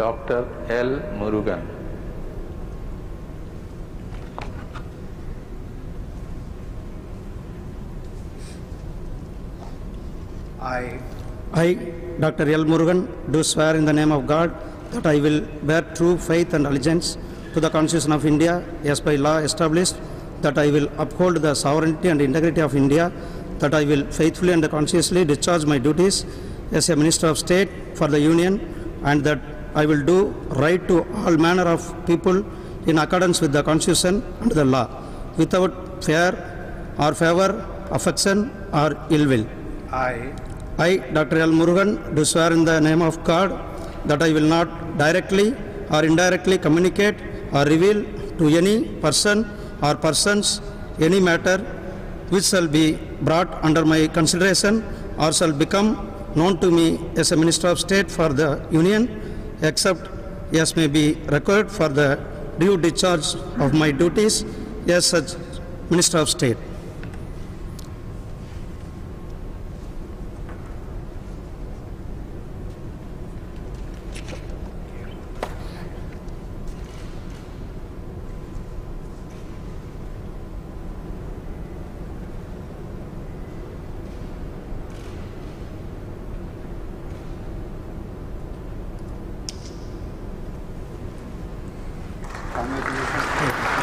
Dr. L. Murugan. I, I, Dr. L. Murugan, do swear in the name of God that I will bear true faith and allegiance to the Constitution of India as by law established, that I will uphold the sovereignty and integrity of India, that I will faithfully and conscientiously discharge my duties as a Minister of State for the Union, and that I will do right to all manner of people in accordance with the Constitution and the law, without fear or favor, affection or ill will. I, I, Dr. L. Murugan, do swear in the name of God that I will not directly or indirectly communicate or reveal to any person or persons any matter which shall be brought under my consideration or shall become known to me as a Minister of State for the Union, except as may be required for the due discharge of my duties as such Minister of State. 咱们就是